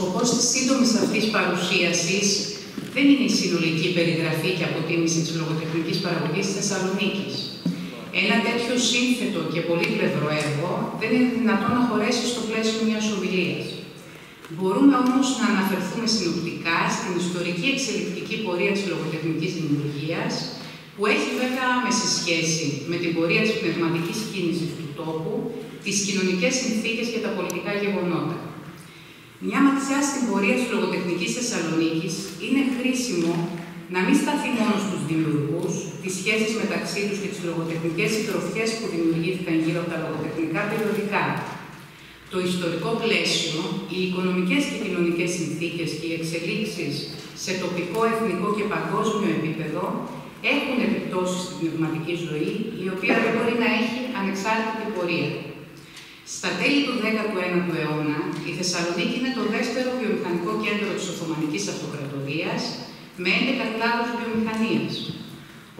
Σκοπός της σύντομης αυτής παρουσίασης δεν είναι η συνολική περιγραφή και αποτίμηση της λογοτεχνικής παραγωγής της Θεσσαλονίκης. Ένα τέτοιο σύνθετο και πολύπλευρο έργο δεν είναι δυνατόν να χωρέσει στο πλαίσιο μιας ομιλίας. Μπορούμε όμως να αναφερθούμε συνοπτικά στην ιστορική εξελικτική πορεία της λογοτεχνικής δημιουργίας, που έχει βέβαια άμεση σχέση με την πορεία της πνευματικής κίνησης του τόπου, τις κοινωνικές συνθήκες και τα πολιτικά γεγονότα. Μια ματιά στην πορεία της λογοτεχνικής Θεσσαλονίκης είναι χρήσιμο να μην σταθεί μόνος στου δημιουργούς, τις σχέσεις μεταξύ τους και τις λογοτεχνικές συντροφιές που δημιουργήθηκαν γύρω από τα λογοτεχνικά περιοδικά. Το ιστορικό πλαίσιο, οι οικονομικές και κοινωνικές συνθήκες και οι εξελίξεις σε τοπικό, εθνικό και παγκόσμιο επίπεδο έχουν επιπτώσεις στην πνευματική ζωή, η οποία δεν μπορεί να έχει ανεξάρτητη πορεία. Στα τέλη του 19ου αιώνα, η Θεσσαλονίκη είναι το δεύτερο βιομηχανικό κέντρο της Οθωμανικής Αυτοκρατορίας, με 11 κλάδους βιομηχανίας.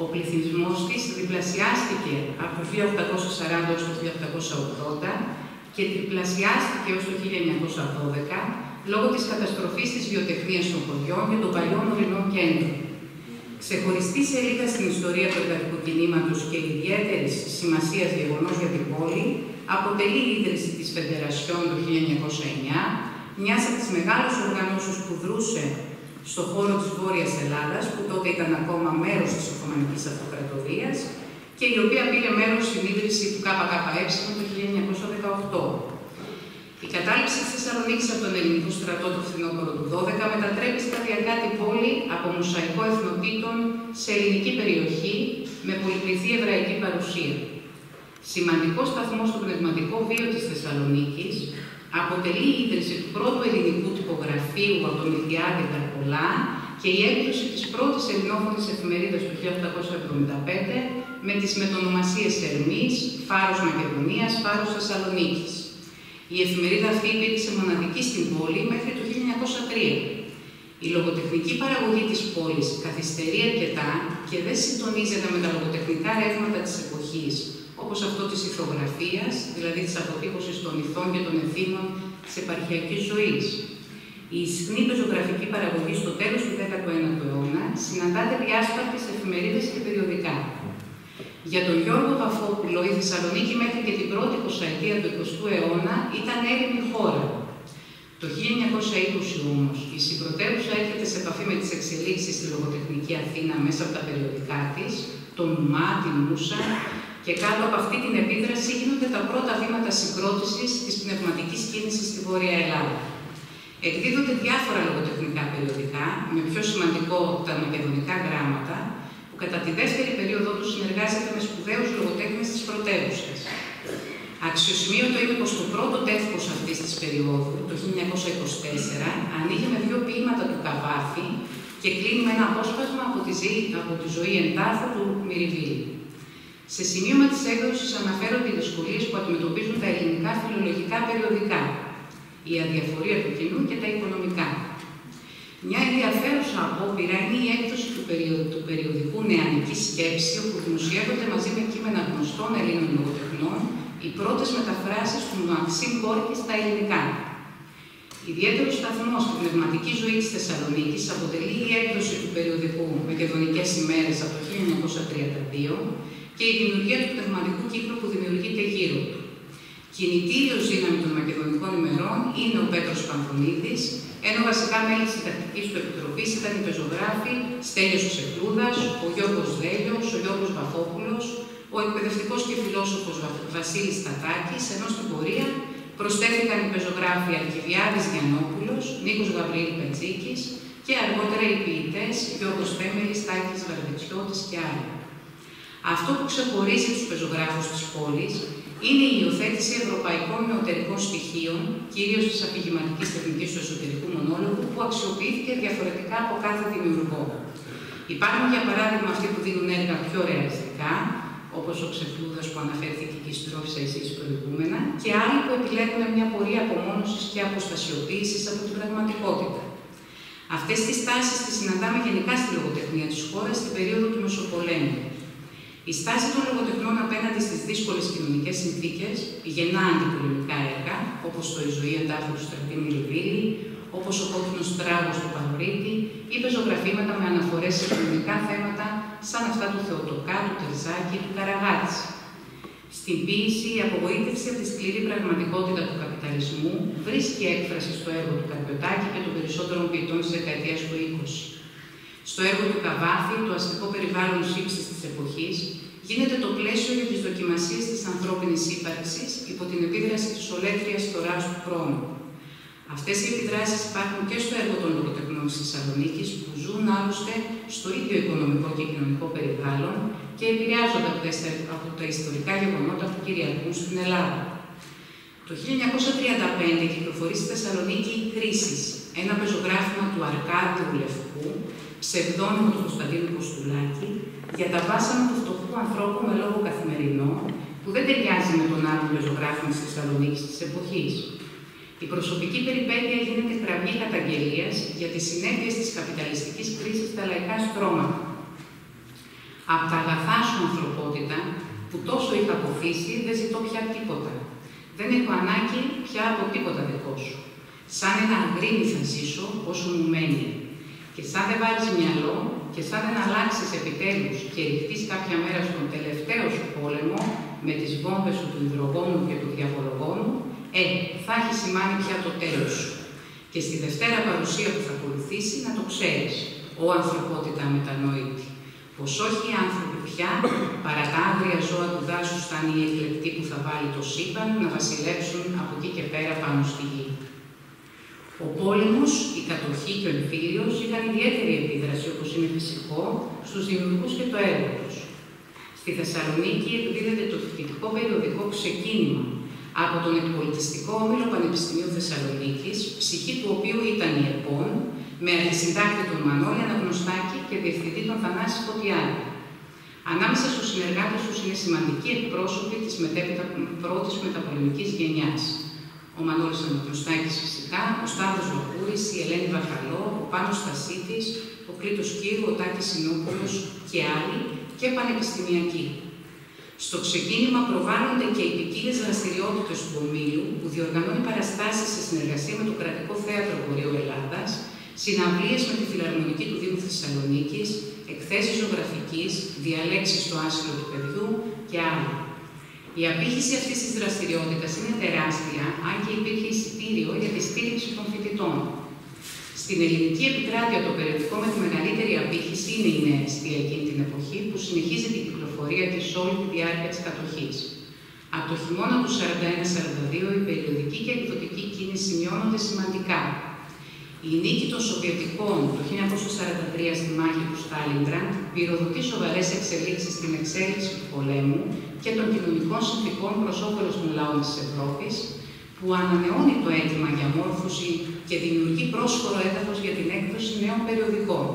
Ο πληθυσμός της διπλασιάστηκε από το 1840 έως το 1880 και τριπλασιάστηκε έως το 1912 λόγω της καταστροφής της βιοτεχνίας των χωριών και των παλιών ορεινών κέντρων. Ξεχωριστή σελίδα στην ιστορία του εργατικού κινήματος και ιδιαίτερης σημασίας γεγονός για την πόλη αποτελεί η ίδρυση της Φεντερασιόν το 1909, μιας από τις μεγάλες οργανώσεις που δρούσε στον χώρο της Βόρειας Ελλάδας, που τότε ήταν ακόμα μέρος της Οθωμανικής Αυτοκρατορίας και η οποία πήρε μέρος στην ίδρυση του ΚΚΕ το 1918. Η κατάληψη της Θεσσαλονίκης από τον ελληνικό στρατό του φθινόπωρο του 12 μετατρέπει σταδιακά την πόλη από μοσαϊκό εθνοτήτων σε ελληνική περιοχή με πολυπληθή εβραϊκή παρουσία. Σημαντικό σταθμό στο πνευματικό βίο της Θεσσαλονίκης αποτελεί η ίδρυση του πρώτου ελληνικού τυπογραφείου από τον Ιλιάδη Καρπολά και η έκδοση της πρώτης ελληνόφωνης εφημερίδας του 1875 με τις μετονομασίες Ερμής, Φάρος Μακεδονίας, Φάρος Θεσσαλονίκης. Η εφημερίδα αυτή υπήρξε μοναδική στην πόλη μέχρι το 1903. Η λογοτεχνική παραγωγή της πόλης καθυστερεί αρκετά και δεν συντονίζεται με τα λογοτεχνικά ρεύματα της εποχής, όπως αυτό της ηθογραφίας, δηλαδή της αποτύπωσης των ηθών και των ευθύνων της επαρχιακής ζωής. Η ισχνή πεζογραφική παραγωγή στο τέλος του 19ου αιώνα συναντάται διάσπαρτη σε εφημερίδες και περιοδικά. Για τον Γιώργο Βαφόπουλο, η Θεσσαλονίκη μέχρι και την πρώτη εικοσαετία του 20ου αιώνα ήταν έρημη χώρα. Το 1920 όμως, η συμπρωτεύουσα έρχεται σε επαφή με τις εξελίξεις στη λογοτεχνική Αθήνα μέσα από τα περιοδικά της, τον Μουμά, την Μούσα, και κάτω από αυτή την επίδραση γίνονται τα πρώτα βήματα συγκρότησης της πνευματικής κίνησης στη Βόρεια Ελλάδα. Εκδίδονται διάφορα λογοτεχνικά περιοδικά, με πιο σημαντικό τα μακεδονικά γράμματα, κατά τη δεύτερη περίοδο τους συνεργάζεται με σπουδαίους λογοτέχνες της πρωτεύουσας. Αξιοσημείωτο είναι πως το πρώτο τεύχος αυτής της περίοδου, το 1924, ανοίγει με δύο ποίηματα του Καβάφη και κλείνει με ένα απόσπασμα από τη, ζωή, από τη ζωή εντάφου του Μυριβίλη. Σε σημείωμα της έκδοσης αναφέρονται οι δυσκολίες που αντιμετωπίζουν τα ελληνικά φιλολογικά περιοδικά, η αδιαφορία του κοινού και τα οικονομικά. Μια ενδιαφέρουσα απόπειρα είναι η έκδοση του, του περιοδικού Νεανική Σκέψη, όπου δημοσιεύονται μαζί με κείμενα γνωστών Ελλήνων λογοτεχνών οι πρώτες μεταφράσεις του Μαξίμ Κόρκη στα ελληνικά. Ιδιαίτερος σταθμός στην πνευματική ζωή της Θεσσαλονίκης αποτελεί η έκδοση του περιοδικού Μακεδονικές ημέρες από το 1932 και η δημιουργία του πνευματικού κύκλου που δημιουργείται γύρω του. Κινητήριος δύναμη των Μακεδονικών ημερών είναι ο Πέτρος Πανθονίδης, ενώ βασικά μέλης της συντακτική του επιτροπής ήταν οι πεζογράφοι Στέλιος Σεκλούδα, ο Γιώργος Δέλιος, ο Γιώργος Βαφόπουλος, ο εκπαιδευτικός και φιλόσοφος Βασίλης Τατάκη, ενώ στην πορεία προσθέθηκαν οι πεζογράφοι Αρκιβιάδη Γιαννόπουλος, Νίκος Γαβρίλη Πετσίκης και αργότερα οι ποιητές Γιώργος Θέμελης, Τάκης Βαρβιτσιώτη και άλλοι. Αυτό που ξεχωρίζει τους πεζογράφους της πόλης είναι η υιοθέτηση ευρωπαϊκών νεωτερικών στοιχείων, κυρίως της αφηγηματικής τεχνικής του εσωτερικού μονόλογου, που αξιοποιήθηκε διαφορετικά από κάθε δημιουργό. Υπάρχουν, για παράδειγμα, αυτοί που δίνουν έργα πιο ρεαλιστικά, όπως ο Ξεφλούδας που αναφέρθηκε και η στρόφισα εσείς προηγούμενα, και άλλοι που επιλέγουν μια πορεία απομόνωσης και αποστασιοποίησης από την πραγματικότητα. Αυτές τις τάσεις τις συναντάμε γενικά στη λογοτεχνία της χώρας στην περίοδο του Μεσοπολέμου. Η στάση των λογοτεχνών απέναντι στις δύσκολες κοινωνικές συνθήκες, γεννά αντιπολεμικά έργα, όπως το Η ζωή εντάφου του Στρατή Μιλιβίλη, όπως ο κόκκινος τράγος του Πανωρίτη ή πεζογραφήματα με αναφορές σε κοινωνικά θέματα σαν αυτά του Θεοτοκά, του Τερζάκη, του Καραγάτση. Στην ποίηση, η απογοήτευση από τη σκληρή πραγματικότητα του καπιταλισμού βρίσκει έκφραση στο έργο του Καρπιωτάκη και των περισσότερων ποιητών της δεκαετίας του 20. Στο έργο του Καβάφη, το αστικό περιβάλλον σύψη της εποχής γίνεται το πλαίσιο για τις δοκιμασίες της ανθρώπινης ύπαρξης υπό την επίδραση της ολέθριας τωρά του χρόνου. Αυτές οι επιδράσεις υπάρχουν και στο έργο των λογοτεχνών της Θεσσαλονίκης, που ζουν άλλωστε στο ίδιο οικονομικό και κοινωνικό περιβάλλον και επηρεάζονται από τα ιστορικά γεγονότα που κυριαρχούν στην Ελλάδα. Το 1935 κυκλοφορεί στη Θεσσαλονίκη η Κρίση, ένα πεζογράφημα του Αρκάδιου Λευκού, ψευδόνιμο του Κωνσταντίνου Κοστουλάκη, για τα βάσανα του φτωχού ανθρώπου με λόγο καθημερινό, που δεν ταιριάζει με τον άλλο πεζογράφημα της Θεσσαλονίκης της εποχής. Η προσωπική περιπέτεια γίνεται κραυγή καταγγελίας για τις συνέπειες της καπιταλιστικής κρίσης στα λαϊκά στρώματα. Από τα αγαθά σου ανθρωπότητα, που τόσο είχα αποθήσει, δεν ζητώ πια τίποτα. Δεν έχω ανάγκη πια από τίποτα δικό σου. Σαν ένα αγκρίνι θα ζήσω όσο μου μένει. Και σαν δεν βάλει μυαλό και σαν δεν αλλάξεις επιτέλους και ρηχτείς κάποια μέρα στον τελευταίο σου πόλεμο με τις βόμβες σου του υδρογόνου και του διαβολογόνου, ε, θα έχει σημάνει πια το τέλος σου. Και στη Δευτέρα παρουσία που θα ακολουθήσει να το ξέρεις, ο ανθρωπότητα μετανόητη πως όχι οι άνθρωποι πια, παρά τα άγρια ζώα του δάσους θα είναι οι εκλεκτοί που θα βάλει το σύμπαν να βασιλεύσουν από εκεί και πέρα πάνω στη γη. Ο πόλεμος, η κατοχή και ο εμφύλιος είχαν ιδιαίτερη επίδραση, όπως είναι φυσικό, στους δημιουργούς και το έργο τους. Στη Θεσσαλονίκη εκδίδεται το φοιτητικό περιοδικό ξεκίνημα από τον εκπολιτιστικό όμιλο Πανεπιστημίου Θεσσαλονίκης, ψυχή του οποίου ήταν η ΕΠΟΝ, με αρχισυντάκτη τον Μανώλη Αναγνωστάκη και διευθυντή τον Θανάση Φωτιάδη. Ανάμεσα στους συνεργάτες τους είναι σημαντικοί εκπρόσωποι της μετέπειτα πρώτης μεταπολεμικής γενιάς. Ο Μανώλης Αναγνωστάκης φυσικά, ο Σταύρος Βακούρης, η Ελένη Βαχαλό, ο Πάνος Στασίτης, ο Κλήτος Κύρου, ο Τάκης Συνόπουλος και άλλοι και πανεπιστημιακοί. Στο ξεκίνημα προβάλλονται και οι ποικίλες δραστηριότητες του ομίλου που διοργανώνει παραστάσεις σε συνεργασία με το Κρατικό Θέατρο Βορείου Ελλάδας, συναυλίες με τη Φιλαρμονική του Δήμου Θεσσαλονίκης, εκθέσεις ζωγραφικής, διαλέξεις στο άσυλο του παιδιού και άλλα. Η απήχηση αυτής της δραστηριότητας είναι τεράστια, αν και υπήρχε εισιτήριο για τη στήριξη των φοιτητών. Στην ελληνική επικράτεια το περιοδικό με τη μεγαλύτερη απήχηση είναι η Νέα Αιστεία εκείνη την εποχή, που συνεχίζει την κυκλοφορία της όλη τη διάρκεια της κατοχής. Από το χειμώνα του 41-42 η περιοδική και εκδοτική κίνηση μειώνονται σημαντικά, η νίκη των Σοβιετικών το 1943 στη μάχη του Στάλιγκραντ πυροδοτεί σοβαρές εξελίξεις στην εξέλιξη του πολέμου και των κοινωνικών συνθηκών προς όφελος των λαών της Ευρώπης, που ανανεώνει το αίτημα για μόρφωση και δημιουργεί πρόσφορο έδαφος για την έκδοση νέων περιοδικών.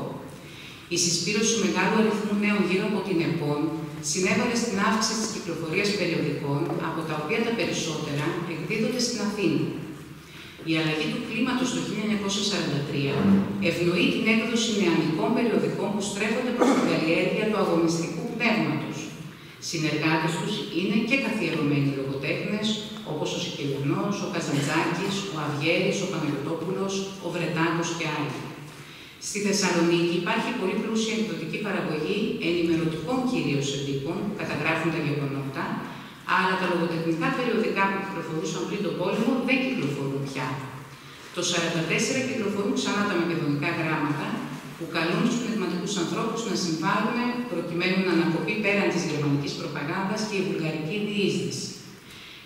Η συσπήρωση μεγάλου αριθμού νέων γύρω από την ΕΠΟΝ συνέβαλε στην αύξηση της κυκλοφορίας περιοδικών, από τα οποία τα περισσότερα εκδίδονται στην Αθήνα. Η αλλαγή του κλίματος το 1943 ευνοεί την έκδοση νεανικών περιοδικών που στρέφονται προς την καλλιέργεια του αγωνιστικού πνεύματος. Συνεργάτες τους είναι και καθιερωμένοι λογοτέχνες, όπως ο Σικελιανός, ο Καζαντζάκης, ο Αυγέρης, ο Παναγιωτόπουλος, ο Βρετάκος και άλλοι. Στη Θεσσαλονίκη υπάρχει πολύ πλούσια εκδοτική παραγωγή ενημερωτικών κυρίως εντύπων που καταγράφουν τα γεγονότα, αλλά τα λογοτεχνικά περιοδικά που κυκλοφορούσαν πριν τον πόλεμο δεν κυκλοφορούν πια. Το 1944 κυκλοφορούν ξανά τα μακεδονικά γράμματα που καλούν τους πνευματικούς ανθρώπους να συμβάλλουν προκειμένου να ανακοπεί πέραν της γερμανικής προπαγάνδας και η βουλγαρική διείσδυση.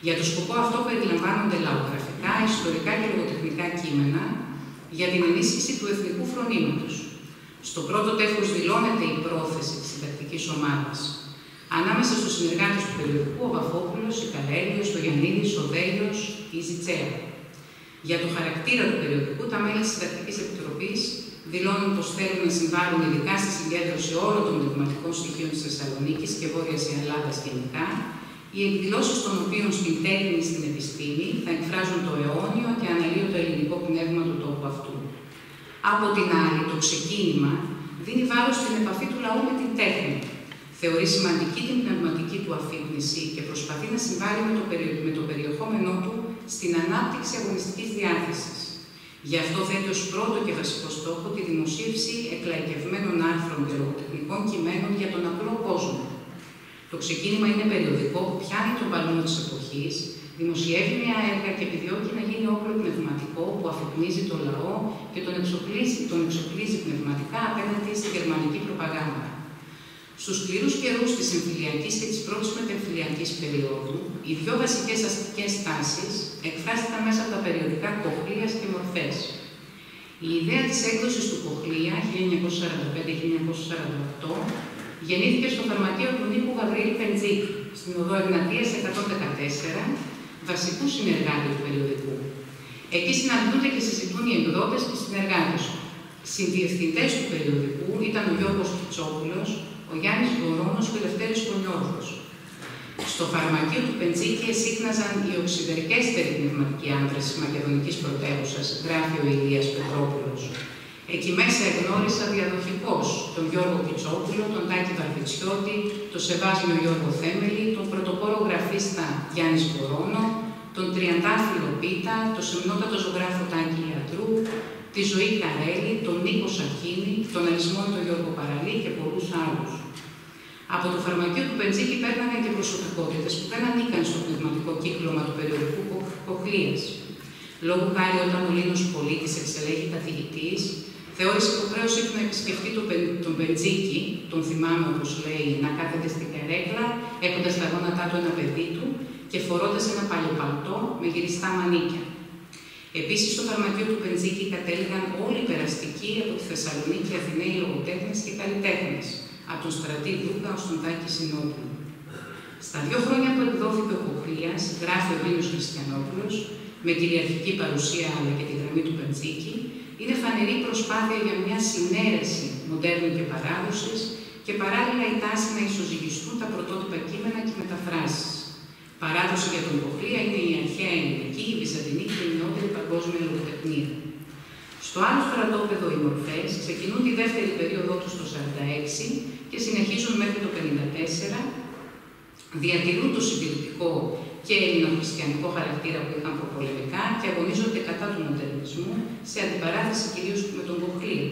Για το σκοπό αυτό περιλαμβάνονται λαογραφικά, ιστορικά και λογοτεχνικά κείμενα για την ενίσχυση του εθνικού φρονήματος. Στο πρώτο τεύχο δηλώνεται η πρόθεση της συντακτικής ομάδας Ανάμεσα στους συνεργάτες του περιοδικού, ο Βαφόπουλος, η Καλέλιος, ο Γιαννίδης, ο Δέλιος, η Ζιτσέα. Για το χαρακτήρα του περιοδικού, τα μέλη της Συντακτικής Επιτροπής δηλώνουν πως θέλουν να συμβάλλουν ειδικά στη συγκέντρωση όλων των πνευματικών στοιχείων της Θεσσαλονίκης και Βόρειας Ελλάδας γενικά, οι εκδηλώσεις των οποίων στην τέχνη στην επιστήμη θα εκφράζουν το αιώνιο και αναλύωτο ελληνικό πνεύμα του τόπου αυτού. Από την άλλη, το ξεκίνημα δίνει βάρος στην επαφή του λαού με την τέχνη, Θεωρεί σημαντική την πνευματική του αφύπνιση και προσπαθεί να συμβάλλει με το, περι... με το περιεχόμενό του στην ανάπτυξη αγωνιστικής διάθεσης. Γι' αυτό θέτει ως πρώτο και βασικό στόχο τη δημοσίευση εκλαϊκευμένων άρθρων και λογοτεχνικών κειμένων για τον απλό κόσμο. Το ξεκίνημα είναι περιοδικό που πιάνει τον παλμό της εποχής, δημοσιεύει μια έργα και επιδιώκει να γίνει όπλο πνευματικό που αφυπνίζει τον λαό και τον εξοπλίζει, τον εξοπλίζει πνευματικά απέναντι στη γερμανική προπαγάνδα. Στους σκληρού καιρούς της εμφυλιακής και της πρώτης μετεμφυλιακή περίοδου, οι δύο βασικές αστικές τάσεις εκφράστηκαν μέσα από τα περιοδικά Κοχλίας και Μορφές. Η ιδέα της έκδοσης του Κοχλία 1945-1948 γεννήθηκε στο φαρμακείο του Νίκου Γαβρίλη Πεντζίκ, στην οδό Εγνατίας 114, βασικού συνεργάτη του περιοδικού. Εκεί συναντούνται και συζητούν οι εκδότες και οι συνεργάτες του. Συνδιευθυντέ του περιοδικού ήταν ο Γιώργος Κιτσόπουλο, ο Γιάννης Βορώνος και ο Λευτέρης Κονιώδος. Στο φαρμακείο του Πεντζίκη εσύχναζαν οι οξυδερκέστεροι πνευματικοί άντρες της Μακεδονικής πρωτεύουσας, γράφει ο Ηλίας Πετρόπουλος. Εκεί μέσα εγνώρισα διαδοχικώς τον Γιώργο Κιτσόπουλο, τον Τάκη Βαρβιτσιώτη, τον Σεβάσμιο Γιώργο Θέμελη, τον πρωτοπόρο γραφίστα Γιάννης Βορώνο, τον Τριαντάφυλλο Πίτα, τον σεμνότατο ζωγράφο Τάκη Ιατρού, τη Ζωή Καρέλη, τον Νίκο Σαχίνη, τον τον Γιώργο Παραλή και πολλούς άλλους. Από το φαρμακείο του Πεντζίκη παίρνανε και προσωπικότητες που δεν ανήκαν στο πνευματικό κύκλωμα του περιοδικού Κοχλία. Λόγω χάρη, όταν ο Λίνος πολίτης εξελέγει καθηγητής, θεώρησε υποχρέωσή του να επισκεφτεί τον, τον Πεντζίκη, τον θυμάμαι όπως λέει, να κάθεται στην καρέκλα, έχοντας τα γόνατά του ένα παιδί του και φορώντας ένα παλιοπαλτό με γυριστά μανίκια. Επίσης, στο φαρμακείο του Πεντζίκη κατέληγαν όλοι οι περαστικοί από τη Θεσσαλονίκη, Αθηναίοι λογοτέχνες και καλλιτέχνες, από τον Στρατή Δούκα ω τον Τάκη Συνόπουλο. Στα δύο χρόνια που εκδόθηκε ο Κοχλία, γράφει ο Δήμο Χριστιανόπουλος, με κυριαρχική παρουσία αλλά και τη γραμμή του Πεντζίκη, είναι φανερή προσπάθεια για μια συνέρεση μοντέρνου και παράδοσης και παράλληλα η τάση να ισοζυγιστούν τα πρωτότυπα κείμενα και μεταφράσεις. Παράδοση για τον Κοχλία είναι η αρχαία ελληνική, η βυζαντινή και η νεότερη παγκόσμια λογοτεχνία. Στο άλλο στρατόπεδο οι μορφές ξεκινούν τη δεύτερη περίοδό του το 1946 και συνεχίζουν μέχρι το 1954, διατηρούν το συντηρητικό και ελληνοχριστιανικό χαρακτήρα που είχαν προπολεμικά και αγωνίζονται κατά του μοντερνισμού σε αντιπαράθεση κυρίως με τον Κοχλία.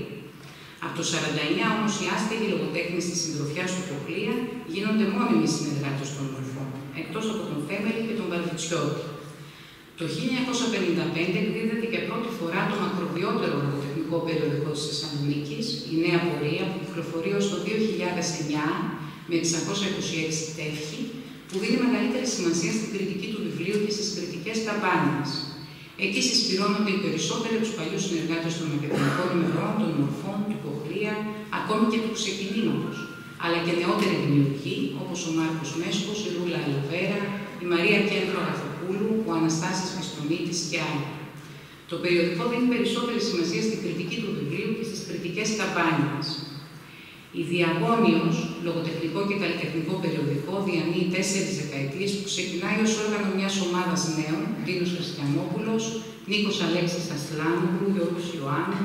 Από το 1949 όμως οι άστεγοι λογοτέχνες της συντροφιάς του Κοχλία γίνονται μόνιμοι συνεργάτες των μορφών, εκτός από τον Θέμελη και τον Βαρβιτσιώτη. Το 1955 εκδίδεται και πρώτη φορά το μακροβιότερο λογοτεχνικό περιοδικό της Θεσσαλονίκης, η Νέα Πορεία, που κυκλοφορεί ως το 2009 με 626 τεύχη, που δίνει μεγαλύτερη σημασία στην κριτική του βιβλίου και στις κριτικές καμπάνιε. Εκεί συσπηρώνονται οι περισσότεροι από τους παλιούς συνεργάτες των μακεδονικών ημερών, των μορφών, του Κοχλία, ακόμη και του ξεκινήματος, αλλά και νεότεροι δημιουργοί, όπως ο Μάρκος Μέσκος, η Ρούλα Αλαβέρα, η Μαρία Κέντρο Αγαθοπούλου, ο Αναστάσης Μιστονίτης και άλλοι. Το περιοδικό δίνει περισσότερη σημασία στην κριτική του βιβλίου και στις κριτικές καμπάνιες. Η Διαγώνιος, λογοτεχνικό και καλλιτεχνικό περιοδικό, διανύει τέσσερις δεκαετίες που ξεκινάει ως όργανο μιας ομάδας νέων, Δίνος Χριστιανόπουλος, Νίκος Αλέξης Ασλάνογλου, Γιώργος Ιωάννη,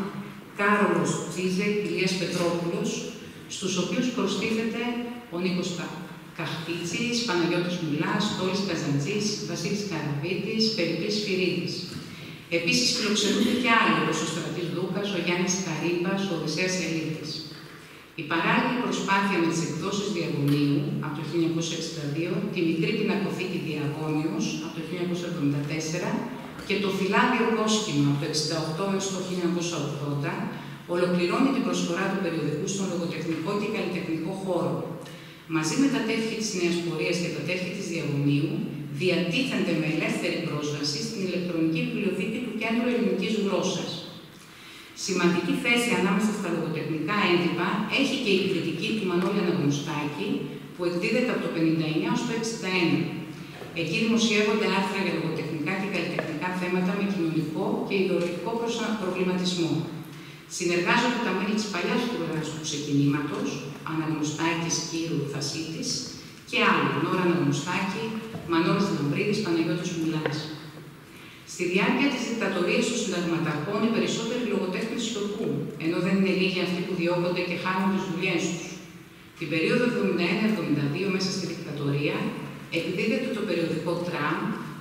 Κάρολος Τσίζε, Ηλίας Πετρόπουλος, στους οποίους προστίθεται ο Νίκος Καχτίτσης, Παναγιώτης Μουλάς, Τόλης Καζαντζής, Βασίλης Καραβίτης, Περιπής Φυρίδης. Επίσης φιλοξενούνται και άλλοι, όπως ο Στρατής Δούκας, ο Γιάννης Καρύμπας, ο Οδυσσέας Ελίτης. Η παράλληλη προσπάθεια με τις εκδόσεις Διαγωνίου από το 1962, τη μικρή πινακοθήκη Διαγώνιος από το 1974 και το φυλάδιο Κόσκινο από το 1968 έως το 1980, ολοκληρώνει την προσφορά του περιοδικού στον λογοτεχνικό και καλλιτεχνικό χώρο, μαζί με τα τεύχη της Νέας Πορείας και τα τεύχη της Διαγωνίου, διατίθενται με ελεύθερη πρόσβαση στην ηλεκτρονική βιβλιοθήκη του Κέντρου Ελληνικής Γλώσσας. Σημαντική θέση ανάμεσα στα λογοτεχνικά έντυπα έχει και η κριτική του Μανώλη Αναγνωστάκη, που εκδίδεται από το 59 ως το 61. Εκεί δημοσιεύονται άρθρα για λογοτεχνικά και καλλιτεχνικά θέματα με κοινωνικό και ιδεολογικό προβληματισμό. Συνεργάζονται τα μέλη της παλιάς του του ξεκινήματος, Αναγνωστάκης Κύρου Θασίτης και άλλοι, Νόρα Αναγνωστάκη, Μανώλης Λαμπρίδης, Παναγιώτης Μουλάς. Στη διάρκεια της δικτατορίας των συνταγματαρχών, οι περισσότεροι λογοτέχνες σιωπούν, ενώ δεν είναι λίγοι αυτοί που διώκονται και χάνουν τις δουλειές τους. Την περίοδο 71-72, μέσα στη δικτατορία, εκδίδεται το περιοδικό Τραμ,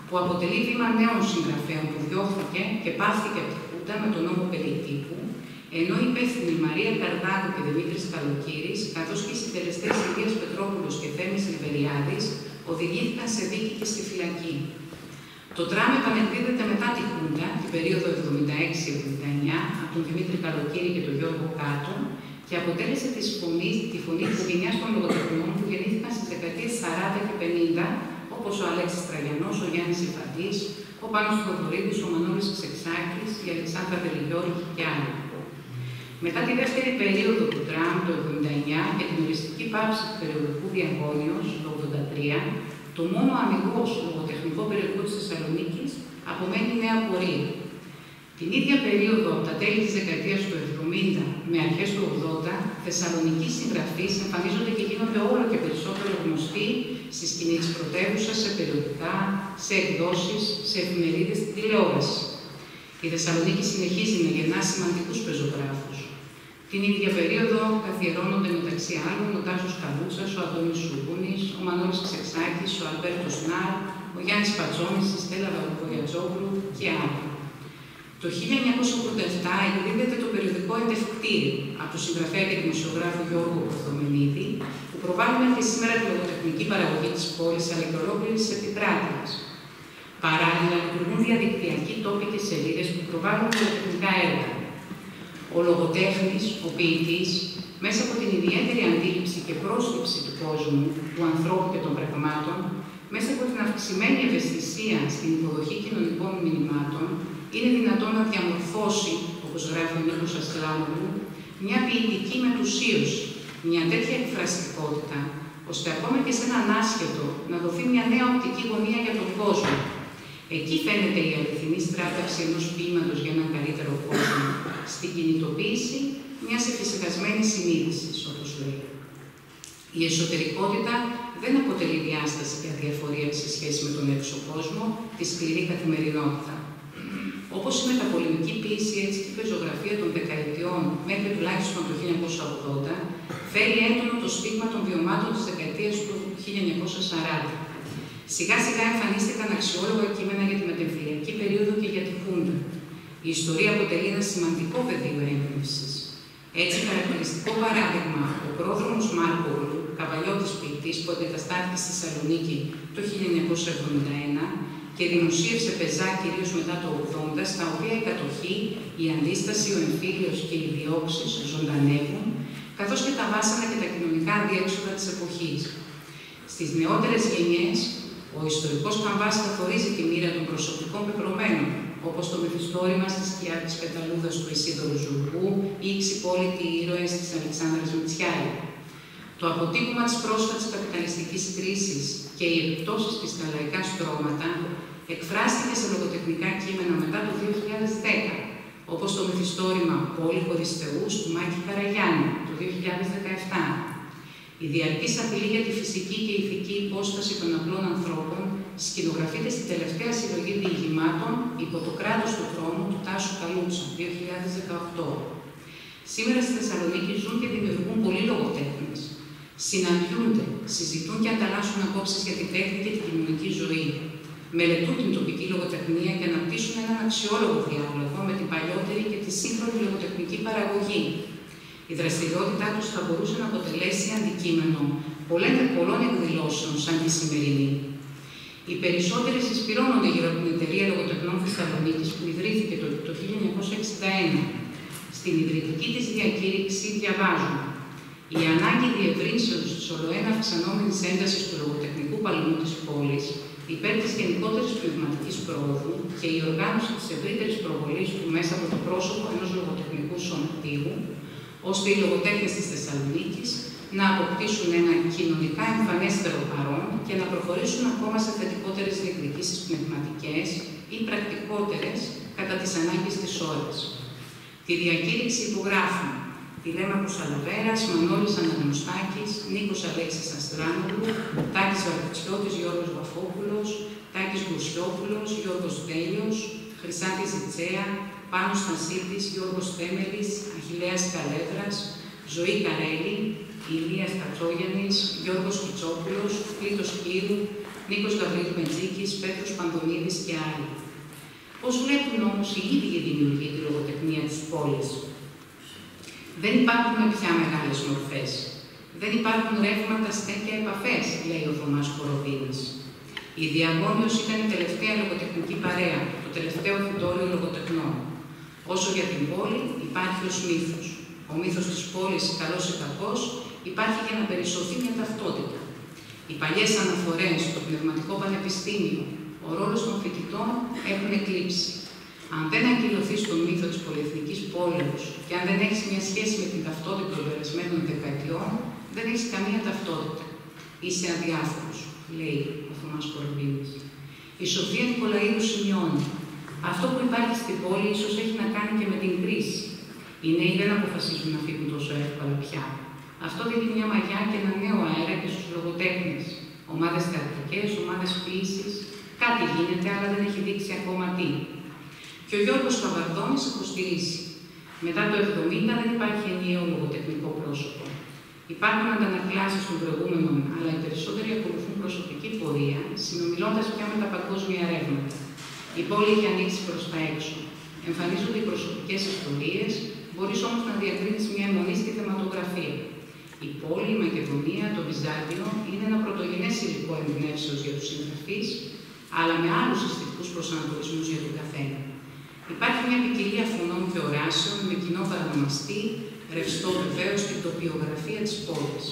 που αποτελεί βήμα νέων συγγραφέων που διώχθηκε και πάθηκε από κοντά με τον νόμο περί τύπου, ενώ οι υπεύθυνοι Μαρία Καρδάκου και Δημήτρης Καλοκύρης, καθώς και οι συντελεστές Ηλίας Πετρόπουλος και Θέμης Λιβεριάδης, οδηγήθηκαν σε δίκη και στη φυλακή. Το τραμ επανεκδίδεται μετά τη Χούντα, την περίοδο 76-79, από τον Δημήτρη Καλοκύρη και τον Γιώργο Κάτω και αποτέλεσε τη φωνή, τη φωνή της γενιάς των λογοτεχνών που γεννήθηκαν στις δεκαετίες 40 και 50, όπως ο Αλέξης Τραγιανός, ο Γιάννης Ιφαντής, ο Πάνος Θοδωρίδης, ο Μανώλης Ξεξάκης, η Αλεξάνδρα Τελιγιώργη και άλλοι. Μετά τη δεύτερη περίοδο του Τραμ, το 1979, και την οριστική πάυση του περιοδικού διαγώνιος, το 1983, το μόνο αμυγός λογοτεχνικό περιοδικό της Θεσσαλονίκης απομένει νέα πορεία. Την ίδια περίοδο, από τα τέλη της δεκαετίας του 70 με αρχές του 80, θεσσαλονικοί συγγραφείς εμφανίζονται και γίνονται όλο και περισσότερο γνωστοί στη σκηνή της πρωτεύουσα, σε περιοδικά, σε εκδόσεις, σε εφημερίδες, στην τηλεόραση. Η Θεσσαλονίκη συνεχίζει να γεννά σημαντικούς πεζογράφους. Την ίδια περίοδο καθιερώνονται μεταξύ άλλων ο Τάσος Καλούτσας, ο Αντώνης Σουπούνης, ο Μανώλης Ξεξάκης, ο Αλμπέρτος Νάρ, ο Γιάννης Πατζόνης, η Στέλλα Βαρουκογιατζόγλου και άλλοι. Το 1987 εκδίδεται το περιοδικό Εντευκτήρι από τον συγγραφέα και δημοσιογράφο Γιώργο Κοφθομενίδη, που προβάλλει μέχρι σήμερα τη λογοτεχνική παραγωγή της πόλης αλλά και ολόκληρης της επικράτειας. Παράλληλα, λειτουργούν διαδικτυακοί τόποι και σελίδες που προβάλλουν λογοτεχνικά έργα, ο λογοτέχνης, ο ποιητής, μέσα από την ιδιαίτερη αντίληψη και πρόσληψη του κόσμου, του ανθρώπου και των πραγμάτων, μέσα από την αυξημένη ευαισθησία στην υποδοχή κοινωνικών μηνυμάτων, είναι δυνατόν να διαμορφώσει, όπως γράφει ο Νίκος Ασκλάνογλου, μια ποιητική μετουσίωση, μια τέτοια εκφραστικότητα, ώστε ακόμα και σε έναν άσχετο να δοθεί μια νέα οπτική γωνία για τον κόσμο, Εκεί φαίνεται η αληθινή στράτευση ενός ποίηματος για έναν καλύτερο κόσμο, στην κινητοποίηση μιας εφησυχασμένης συνείδησης, όπως λέει. Η εσωτερικότητα δεν αποτελεί διάσταση και αδιαφορία σε σχέση με τον έξω κόσμο, τη σκληρή καθημερινότητα. Όπως η μεταπολεμική ποίηση, έτσι και η πεζογραφία των δεκαετιών μέχρι τουλάχιστον το 1980, φέρει έντονο το στίγμα των βιωμάτων της δεκαετίας του 1940 Σιγά σιγά εμφανίστηκαν αξιόλογα κείμενα για τη μετεμφυλιακή περίοδο και για τη Χούντα. Η ιστορία αποτελεί ένα σημαντικό πεδίο έμπνευση. Έτσι, χαρακτηριστικό παράδειγμα, ο πρόδρομος Μάρκογλου, καβαλιώτης ποιητής που αντικαταστάθηκε στη Θεσσαλονίκη το 1971 και δημοσίευσε πεζά κυρίως μετά το 80, στα οποία η κατοχή, η αντίσταση, ο εμφύλιος και οι διώξεις ζωντανεύουν, καθώς και τα βάσανα και τα κοινωνικά αδιέξοδα της εποχής. Στις νεότερες γενιές, ο ιστορικός καμβάς καθορίζει τη μοίρα των προσωπικών πεπρωμένων, όπως το μυθιστόρημα στη σκιά της πεταλούδας του Ισίδωρου Ζουργού ή οι ξυπόλοιτοι ήρωες της Αλεξάνδρας Μητσιάλη. Το αποτύπωμα της πρόσφατης καπιταλιστικής κρίσης και οι επιπτώσεις της στα λαϊκά στρώματα εκφράστηκε σε λογοτεχνικά κείμενα μετά το 2010, όπως το μυθιστόρημα «Πόλη χωρίς θεούς» του Μάκη Καραγιάννη το 2017 η διαρκής απειλή για τη φυσική και ηθική υπόσταση των απλών ανθρώπων σκηνογραφείται στη τελευταία συλλογή διηγημάτων υπό το κράτος του χρόνου του Τάσου Καλούτσα, 2018. Σήμερα στη Θεσσαλονίκη ζουν και δημιουργούν πολλοί λογοτέχνες. Συναντιούνται, συζητούν και ανταλλάσσουν απόψεις για τη τέχνη και την κοινωνική ζωή. Μελετούν την τοπική λογοτεχνία και αναπτύσσουν έναν αξιόλογο διάλογο με την παλιότερη και τη σύγχρονη λογοτεχνική παραγωγή, η δραστηριότητά τους θα μπορούσε να αποτελέσει αντικείμενο πολλών εκδηλώσεων σαν τη σημερινή. Οι περισσότεροι συσπηρώνονται γύρω από την εταιρεία λογοτεχνών Θεσσαλονίκης που ιδρύθηκε το, το 1961. Στην ιδρυτική της διακήρυξη διαβάζουν η ανάγκη διευρύνσεως της ολοένα αυξανόμενης έντασης του λογοτεχνικού παλμού της πόλης υπέρ της γενικότερης πνευματικής πρόοδου και η οργάνωση της ευρύτερης προβολής του μέσα από το πρόσωπο ενός λογοτεχνικού σωματείου ώστε οι λογοτέχνες της Θεσσαλονίκης να αποκτήσουν ένα κοινωνικά εμφανέστερο παρόν και να προχωρήσουν ακόμα σε θετικότερες διεκδικήσεις πνευματικές ή πρακτικότερες κατά τις ανάγκες της ώρας. Τη διακήρυξη υπογράφουν Τηλέμαχος Αλαβέρας, Μανώλης Αναγνωστάκης, Νίκος Αλέξης Αστράνογλου, Τάκης Βαρκουτσιώτης, Γιώργος Βαφόπουλος, Τάκης Γκουσιόπουλος, Γιώργος Τέλιος, Χρυσάτη Ζητσέα, Πάνος Στασίτης, Γιώργος Θέμελης, Αχιλέας Καλέδρας, Ζωή Καρέλη, Ηλίας Κατσόγιανης, Γιώργος Κουτσόπουλος, Κλήτος Κύρου, Νίκος Γαβρίλ Μετζίκης, Πέτρος Πανδονίδης και άλλοι. Πώς βλέπουν όμως οι ίδιοι δημιουργοί τη λογοτεχνία της πόλης; Δεν υπάρχουν πια μεγάλες μορφές. Δεν υπάρχουν ρεύματα, στέκια, επαφές, λέει ο Θωμάς Κοροβίνης. Η Διαγώνιος ήταν η τελευταία λογοτεχνική παρέα, το τελευταίο φυτόριο λογοτεχνών. Όσο για την πόλη, υπάρχει ο μύθος. Ο μύθος της πόλης, καλός ή κακός, υπάρχει για να περισσωθεί μια ταυτότητα. Οι παλιές αναφορές στο πνευματικό πανεπιστήμιο, ο ρόλος των φοιτητών έχουν εκλείψει. Αν δεν αγκυλωθεί στον μύθο της πολυεθνικής πόλεως και αν δεν έχεις μια σχέση με την ταυτότητα των περασμένων δεκαετιών, δεν έχεις καμία ταυτότητα. Είσαι αδιάφορος, λέει ο Θωμάς Κορμπίνης. Η Σοφία Νικολαίδου σημειώνει. Αυτό που υπάρχει στην πόλη ίσως έχει να κάνει και με την κρίση. Οι νέοι δεν αποφασίζουν να φύγουν τόσο εύκολα πια. Αυτό δίνει μια μαγιά και ένα νέο αέρα και στους λογοτέχνες. Ομάδες θεατρικές, ομάδες ποιήσης. Κάτι γίνεται, αλλά δεν έχει δείξει ακόμα τι. Και ο Γιώργος Καβαρδόνης υποστηρίζει. Μετά το 70 δεν υπάρχει ενιαίο λογοτεχνικό πρόσωπο. Υπάρχουν αντανακλάσεις των προηγούμενων, αλλά οι περισσότεροι ακολουθούν προσωπική πορεία, συνομιλώντας πια με τα παγκόσμια ρεύματα. Η πόλη έχει ανοίξει προς τα έξω. Εμφανίζονται οι προσωπικές ιστορίες, μπορείς όμως να διακρίνεις μια αιμονή στη θεματογραφία. Η πόλη, η Μακεδονία, το Βυζάντιο είναι ένα πρωτογενές υλικό εμπνεύσεως για τους συγγραφείς, αλλά με άλλους αισθητικούς προσανατολισμούς για τον καθένα. Υπάρχει μια ποικιλία φωνών και οράσεων με κοινό παρανομαστή, ρευστό βεβαίως την τοπιογραφία της πόλης.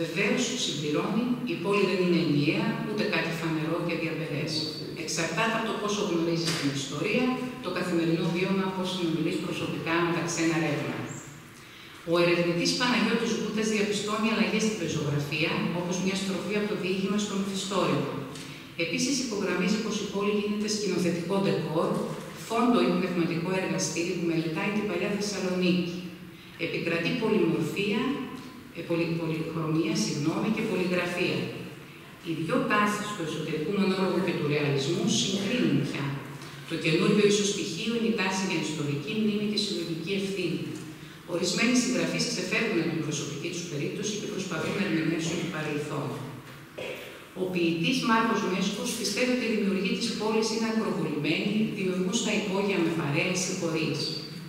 Βεβαίως, συμπληρώνει, η πόλη δεν είναι ενιαία, ούτε κάτι φανερό και διαπερέ. Εξαρτάται από το πόσο γνωρίζεις την ιστορία, το καθημερινό βίωμα, πώς συνομιλείς προσωπικά με τα ξένα ρεύματα. Ο ερευνητής Παναγιώτης Γούτας διαπιστώνει αλλαγές στην πεζογραφία, όπως μια στροφή από το διήγημα στο μυθιστόρημα. Επίσης, υπογραμμίζει πως η πόλη γίνεται σκηνοθετικό ντεκόρ, φόντο ή πνευματικό εργαστήριο που μελετάει την παλιά Θεσσαλονίκη. Επικρατεί πολυμορφία, ε, πολυ, πολυχρωμία συγγνώμη, και πολυγραφία. Οι δύο τάσει του εσωτερικού μονόλογου και του ρεαλισμού συγκρίνουν πια. Το καινούριο ίσω στοιχείο είναι η τάση για ιστορική μνήμη και συλλογική ευθύνη. Ορισμένοι συγγραφεί ξεφεύγουν από την προσωπική τους περίπτωση και προσπαθούν να ερμηνεύσουν το παρελθόν. Ο ποιητής Μάρκος Μέσκος πιστεύει ότι οι δημιουργοί της πόλης είναι ακροβολημένοι, δημιουργούν στα υπόγεια με παρέε ή πορείε.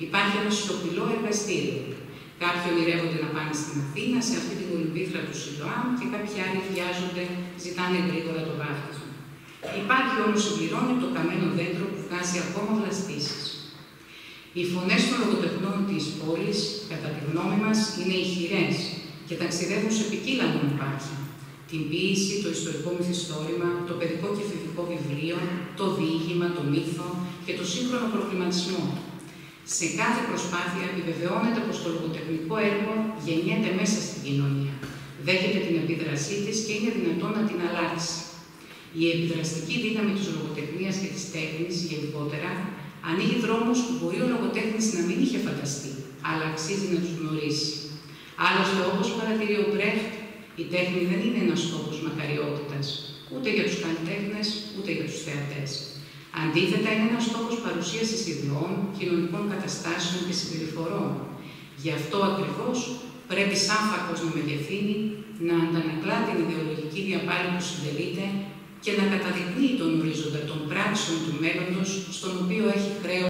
Υπάρχει ένα σιωπηλό εργαστήριο. Κάποιοι ονειρεύονται να πάνε στην Αθήνα, σε αυτή την Ολυμπήθρα του Σιλοάμ και κάποιοι άλλοι βιάζονται, ζητάνε γρήγορα το βάφτισμα. Υπάρχει όμως συμπληρώνει το καμένο δέντρο που βγάζει ακόμα βλαστήσεις. Οι φωνές των λογοτεχνών της πόλης, κατά τη γνώμη μας, είναι ηχηρές και ταξιδεύουν σε ποικίλα μονοπάτια. Την ποίηση, το ιστορικό μυθιστόρημα, το παιδικό και εφηβικό βιβλίο, το διήγημα, το μύθο και το σύγχρονο προβληματισμό. Σε κάθε προσπάθεια επιβεβαιώνεται πως το λογοτεχνικό έργο γεννιέται μέσα στην κοινωνία. Δέχεται την επίδρασή της και είναι δυνατόν να την αλλάξει. Η επιδραστική δύναμη της λογοτεχνίας και της τέχνης γενικότερα ανοίγει δρόμους που μπορεί ο λογοτέχνης να μην είχε φανταστεί, αλλά αξίζει να τους γνωρίσει. Άλλωστε, όπως παρατηρεί ο Μπρέχτ, η τέχνη δεν είναι ένας τόπος μακαριότητας, ούτε για τους καλλιτέχνες, ούτε για τους θεατές. Αντίθετα, είναι ένας τόπος παρουσίασης ιδεών, κοινωνικών καταστάσεων και συμπεριφορών. Γι' αυτό ακριβώς πρέπει σαν φακός να μεγεθύνει, να αντανακλά την ιδεολογική διαπάλη που συντελείται και να καταδεικνύει τον ορίζοντα των πράξεων του μέλλοντος, στον οποίο έχει χρέος